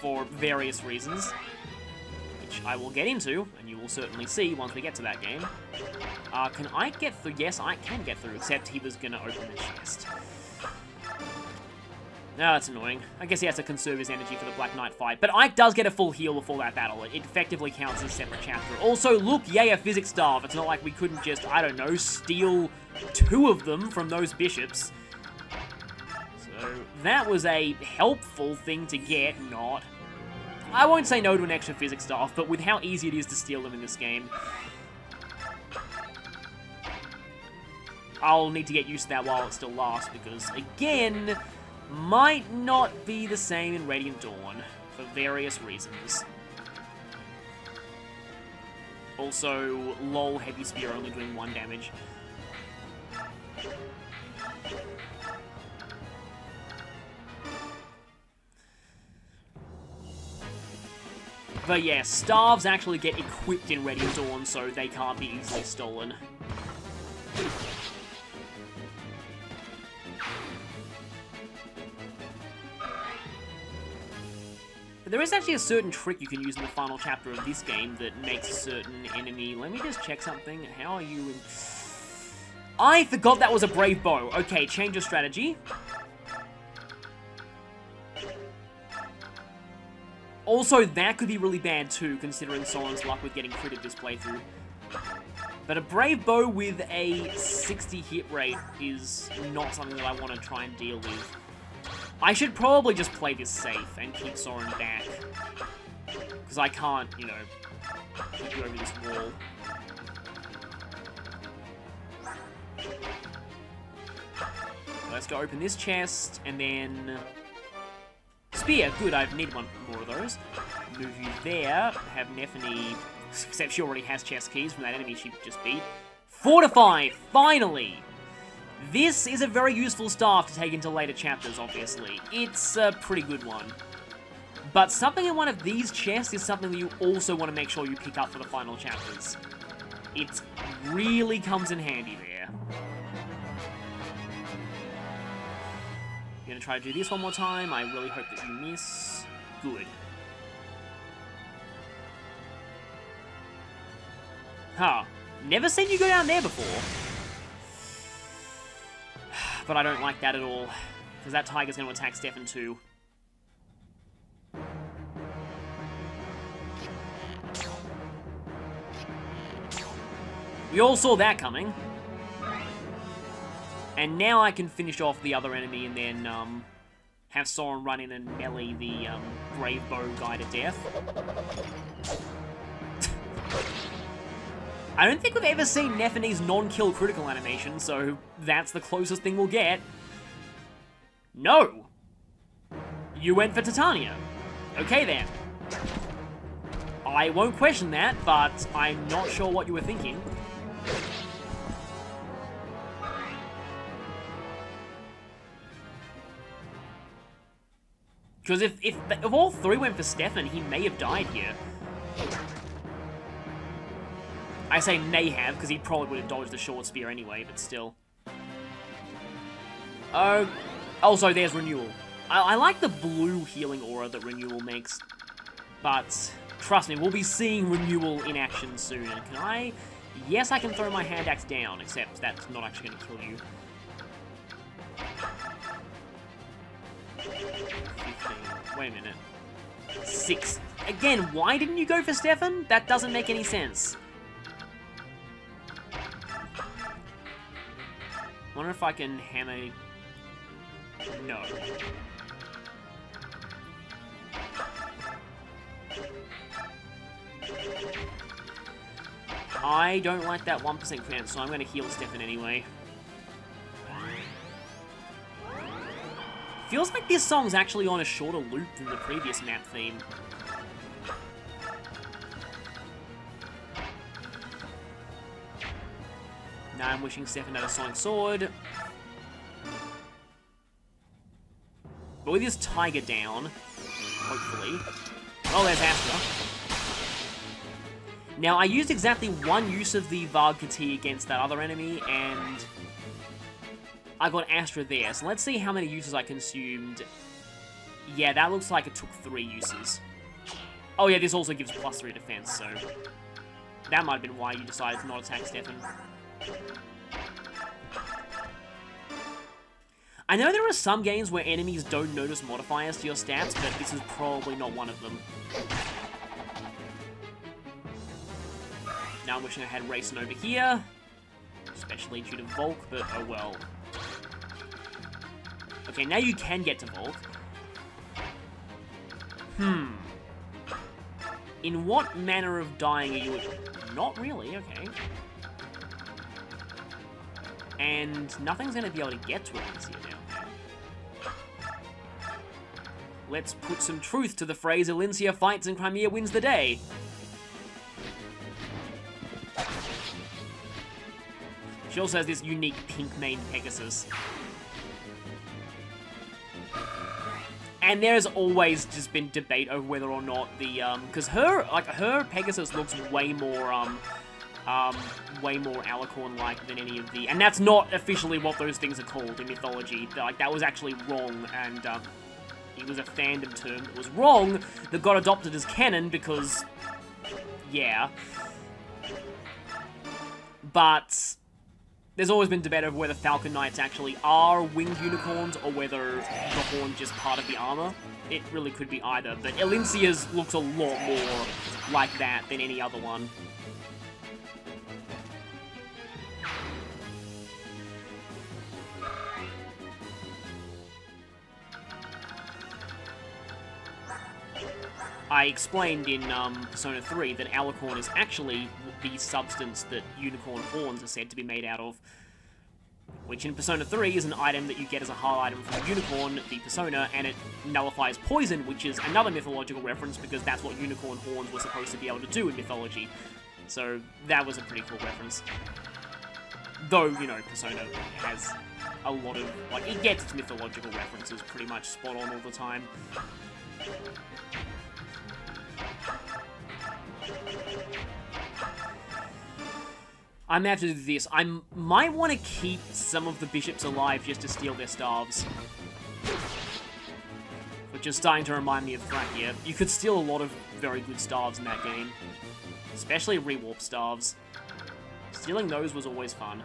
for various reasons, which I will get into, and you will certainly see once we get to that game. Uh, can I get through? Yes, I can get through, except he was going to open the chest. No, that's annoying. I guess he has to conserve his energy for the Black Knight fight. But Ike does get a full heal before that battle. It effectively counts as a separate chapter. Also, look, yay, a physics staff. It's not like we couldn't just, I don't know, steal two of them from those bishops. So, that was a helpful thing to get, not. I won't say no to an extra physics staff, but with how easy it is to steal them in this game, I'll need to get used to that while it still lasts, because, again, might not be the same in Radiant Dawn, for various reasons. Also, lol, Heavy Spear only doing one damage. But yeah, Staves actually get equipped in Radiant Dawn, so they can't be easily stolen. There is actually a certain trick you can use in the final chapter of this game that makes a certain enemy... Let me just check something. How are you in... I forgot that was a Brave Bow. Okay, change your strategy. Also, that could be really bad too, considering Soren's luck with getting critted this playthrough. But a Brave Bow with a 60 hit rate is not something that I want to try and deal with. I should probably just play this safe and keep Soren back. Because I can't, you know, keep you over this wall. Let's go open this chest, and then... Spear, good, I need one more of those. Move you there, have Nephenee, except she already has chest keys from that enemy she just beat. Fortify, finally! This is a very useful staff to take into later chapters, obviously. It's a pretty good one. But something in one of these chests is something that you also want to make sure you pick up for the final chapters. It really comes in handy there. Gonna try to do this one more time. I really hope that you miss. Good. Huh. Never seen you go down there before <sighs> but I don't like that at all. Because that tiger's to attack Stefan too. We all saw that coming. And now I can finish off the other enemy and then um, have Soren run in and melee the um, Brave Bow guy to death. <laughs> I don't think we've ever seen Nephenee's non-kill critical animation, so that's the closest thing we'll get. No! You went for Titania. Okay then. I won't question that, but I'm not sure what you were thinking. Because if, if, if all three went for Stefan, he may have died here. I say may have, because he probably would have dodged the short spear anyway, but still. Oh, also there's Renewal. I, I like the blue healing aura that Renewal makes, but trust me, we'll be seeing Renewal in action soon. Can I... Yes, I can throw my hand axe down, except that's not actually going to kill you. Wait a minute. 6. Again, why didn't you go for Stefan? That doesn't make any sense. wonder if I can hammer... No. I don't like that 1% chance, so I'm going to heal Stefan anyway. Feels like this song's actually on a shorter loop than the previous map theme. Now I'm wishing Stefan had a Sonic Sword. But with his Tiger down, hopefully... Oh, there's Astra. Now, I used exactly one use of the Varg against that other enemy, and I got Astra there. So let's see how many uses I consumed. Yeah, that looks like it took three uses. Oh yeah, this also gives plus three defense, so that might have been why you decided to not attack Stefan. I know there are some games where enemies don't notice modifiers to your stats, but this is probably not one of them. Now I'm wishing I had Reyson over here. Especially due to Volke, but oh well. Okay, now you can get to Volke. Hmm. In what manner of dying are you... Not really, okay. And nothing's going to be able to get to it this now. Let's put some truth to the phrase Elincia fights and Crimea wins the day. She also has this unique pink maned Pegasus. And there's always just been debate over whether or not the, um, because her, like, her Pegasus looks way more, um, um, way more Alicorn-like than any of the, and that's not officially what those things are called in mythology. Like, that was actually wrong, and, um, it was a fandom term that was wrong that got adopted as canon because, yeah. But, there's always been debate over whether Falcon Knights actually are winged unicorns or whether the horn's just part of the armor. It really could be either, but Elincia's looks a lot more like that than any other one. I explained in um, Persona 3 that Alicorn is actually the substance that unicorn horns are said to be made out of. Which in Persona 3 is an item that you get as a hard item from the unicorn, the persona, and it nullifies poison, which is another mythological reference because that's what unicorn horns were supposed to be able to do in mythology. So that was a pretty cool reference. Though, you know, Persona has a lot of, like, it gets its mythological references pretty much spot on all the time. I am have to do this. I might want to keep some of the bishops alive just to steal their staves. Which is starting to remind me of Thrakia. You could steal a lot of very good staves in that game. Especially rewarp staves. Stealing those was always fun.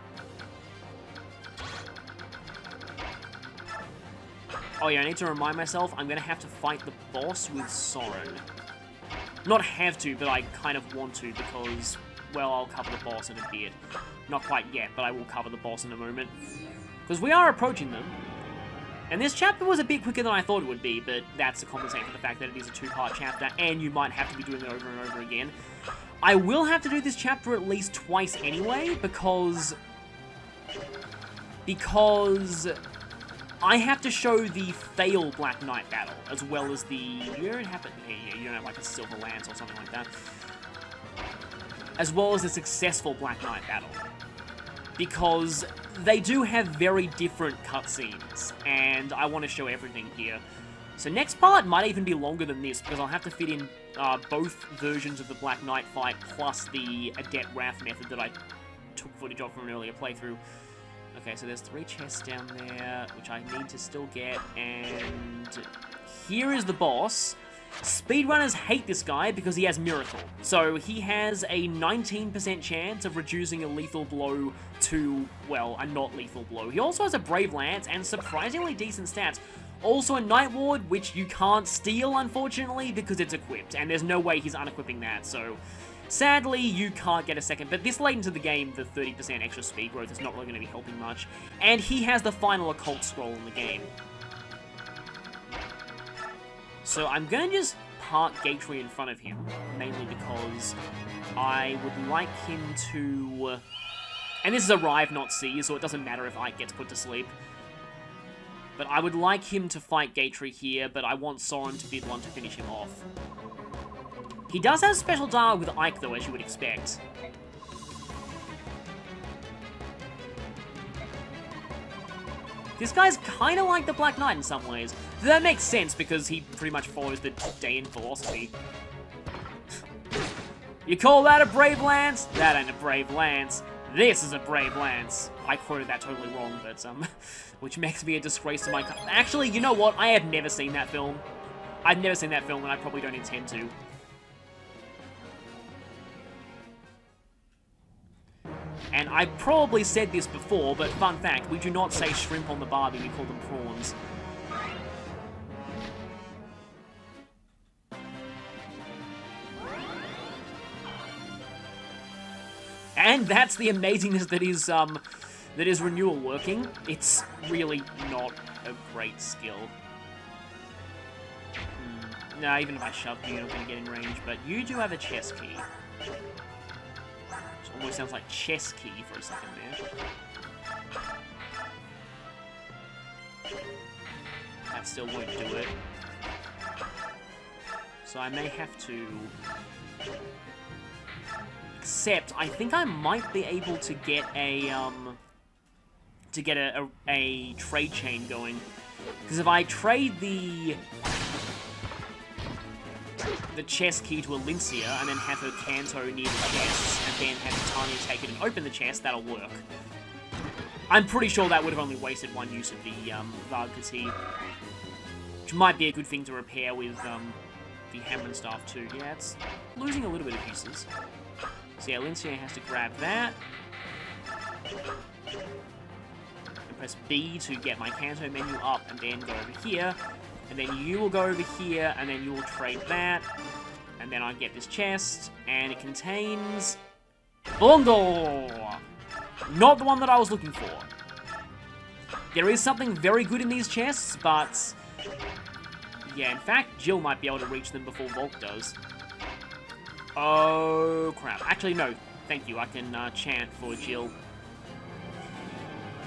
Oh yeah, I need to remind myself, I'm gonna have to fight the boss with Soren. Not have to, but I kind of want to because well, I'll cover the boss in a bit. Not quite yet, but I will cover the boss in a moment. Because we are approaching them. And this chapter was a bit quicker than I thought it would be, but that's to compensate for the fact that it is a two-part chapter, and you might have to be doing it over and over again. I will have to do this chapter at least twice anyway, because... Because... I have to show the fail Black Knight battle, as well as the... You don't have to... Yeah, you don't have like a Silver Lance or something like that as well as a successful Black Knight battle. Because they do have very different cutscenes, and I want to show everything here. So next part might even be longer than this, because I'll have to fit in uh, both versions of the Black Knight fight, plus the Adept Wrath method that I took footage of from an earlier playthrough. Okay, so there's three chests down there, which I need to still get, and here is the boss. Speedrunners hate this guy because he has Miracle. So he has a 19% chance of reducing a lethal blow to, well, a not lethal blow. He also has a Brave Lance and surprisingly decent stats. Also a Knight Ward, which you can't steal, unfortunately, because it's equipped, and there's no way he's unequipping that, so... Sadly, you can't get a second, but this late into the game, the 30% extra speed growth is not really going to be helping much. And he has the final occult scroll in the game. So I'm going to just park Gatrie in front of him, mainly because I would like him to... And this is arrive, not see, so it doesn't matter if Ike gets put to sleep. But I would like him to fight Gatrie here, but I want Soren to be the one to finish him off. He does have a special dialogue with Ike, though, as you would expect. This guy's kind of like the Black Knight in some ways. That makes sense because he pretty much follows the Daein philosophy. <sighs> you call that a brave lance? That ain't a brave lance. This is a brave lance. I quoted that totally wrong, but um, <laughs> which makes me a disgrace to my. Actually, you know what? I have never seen that film. I've never seen that film, and I probably don't intend to. And I probably said this before, but fun fact, we do not say shrimp on the barbie, we call them prawns. And that's the amazingness that is, um, that is renewal working. It's really not a great skill. Hmm. No, even if I shove you, you're not going to get in range, but you do have a chess key. It almost sounds like chess key for a second there. That still won't do it. So I may have to... Except, I think I might be able to get a, um... To get a, a, a trade chain going. Because if I trade the the chest key to Elincia and then have her Canto near the chest and then have Tanya take it and open the chest, that'll work. I'm pretty sure that would have only wasted one use of the um, Varghese, which might be a good thing to repair with um, the Hammer and Staff too. Yeah, it's losing a little bit of uses. So yeah, Elincia has to grab that. And press B to get my Canto menu up and then go over here and then you will go over here, and then you will trade that. And then I get this chest, and it contains... Bongo! Not the one that I was looking for. There is something very good in these chests, but... Yeah, in fact, Jill might be able to reach them before Volke does. Oh, crap. Actually, no. Thank you. I can uh, chant for Jill.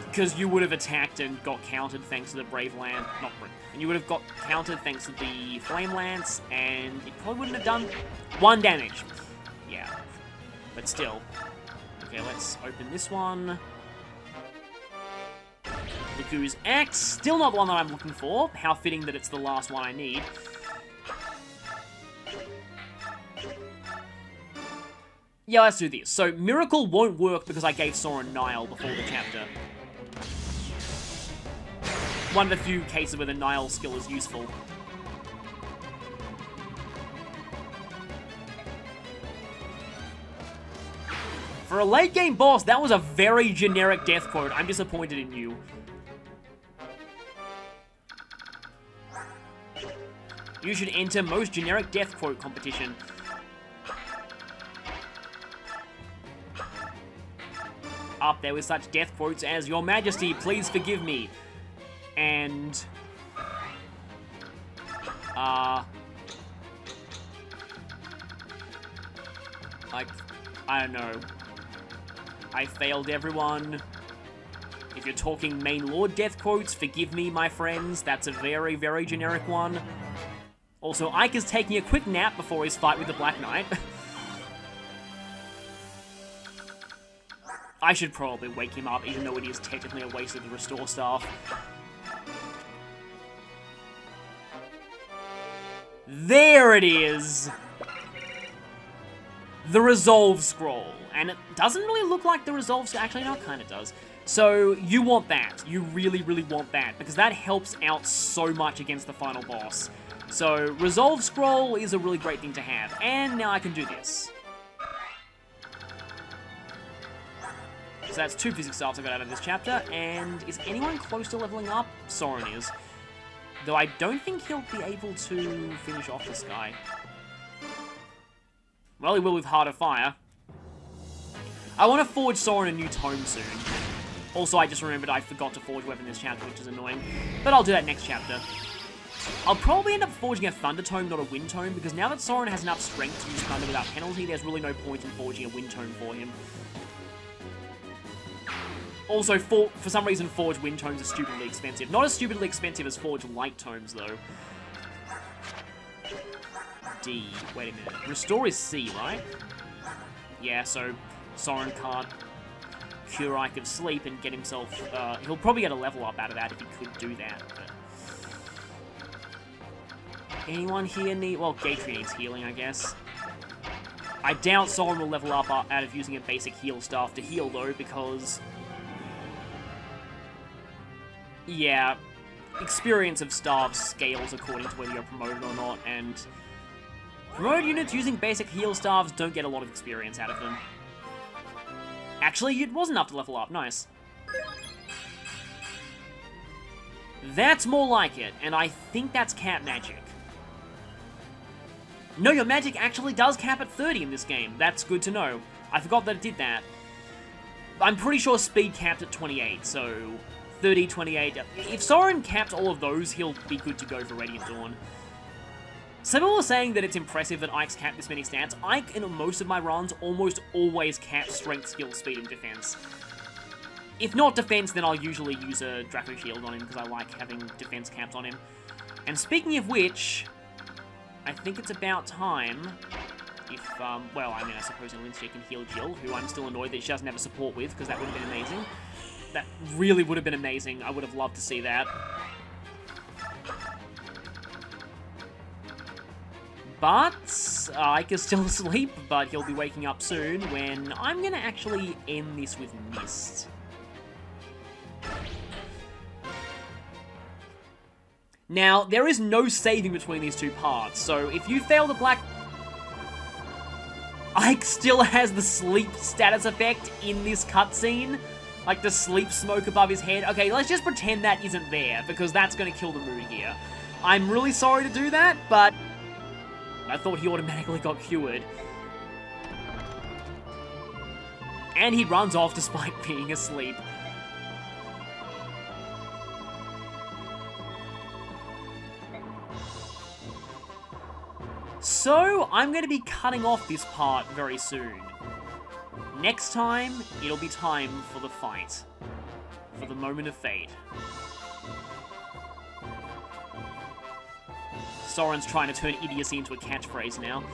Because you would have attacked and got countered thanks to the Brave Land. Not Brave and you would have got countered thanks to the Flame Lance, and it probably wouldn't have done one damage. Yeah, but still. Okay, let's open this one. Goose X, still not the one that I'm looking for. How fitting that it's the last one I need. Yeah, let's do this. So, Miracle won't work because I gave Soren Nihil before the chapter one of the few cases where the Nihil skill is useful. For a late game boss, that was a very generic death quote. I'm disappointed in you. You should enter most generic death quote competition. Up there with such death quotes as, Your Majesty, please forgive me. And uh like I don't know. I failed everyone. If you're talking main lord death quotes forgive me my friends. That's a very very generic one. Also Ike is taking a quick nap before his fight with the Black Knight <laughs> I should probably wake him up even though it is technically a waste of the restore staff There it is! The Resolve Scroll. And it doesn't really look like the Resolve Scroll. Actually, no, it kind of does. So, you want that. You really, really want that. Because that helps out so much against the final boss. So, Resolve Scroll is a really great thing to have. And now I can do this. So that's two physics stars I got out of this chapter. And is anyone close to leveling up? Soren is. Though I don't think he'll be able to finish off this guy. Well, he will with Heart of Fire. I want to forge Soren a new tome soon. Also, I just remembered I forgot to forge weapon this chapter, which is annoying. But I'll do that next chapter. I'll probably end up forging a Thunder Tome, not a Wind Tome, because now that Soren has enough strength to use Thunder without penalty, there's really no point in forging a Wind Tome for him. Also, for, for some reason, Forge Wind Tomes are stupidly expensive. Not as stupidly expensive as Forge Light Tomes, though. D. Wait a minute. Restore is C, right? Yeah, so Soren can't cure Ike of Sleep and get himself... Uh, he'll probably get a level up out of that if he could do that, but... Anyone here need... Well, Gatrie needs healing, I guess. I doubt Soren will level up out of using a basic heal staff to heal, though, because yeah, experience of staff scales according to whether you're promoted or not, and promoted units using basic heal staffs don't get a lot of experience out of them. Actually, it was enough to level up, nice. That's more like it, and I think that's cap magic. No, your magic actually does cap at 30 in this game. That's good to know. I forgot that it did that. I'm pretty sure speed capped at 28, so 30, 28. If Soren capped all of those, he'll be good to go for Radiant Dawn. Some people are saying that it's impressive that Ike's capped this many stats. Ike, in most of my runs, almost always caps strength, skill, speed, and defense. If not defense, then I'll usually use a Draco Shield on him because I like having defense caps on him. And speaking of which, I think it's about time if, um, well, I mean, I suppose Elincia can heal Jill, who I'm still annoyed that she doesn't have a support with, because that would have been amazing. That really would have been amazing. I would have loved to see that. But uh, Ike is still <laughs> asleep, but he'll be waking up soon when I'm to actually end this with Mist. Now, there is no saving between these two parts, so if you fail the Black... Ike still has the sleep status effect in this cutscene, like the sleep smoke above his head. Okay, let's just pretend that isn't there, because that's going to kill the mood here. I'm really sorry to do that, but I thought he automatically got cured. And he runs off despite <laughs> being asleep. So, I'm going to be cutting off this part very soon. Next time, it'll be time for the fight. For the moment of fate. Soren's trying to turn idiocy into a catchphrase now.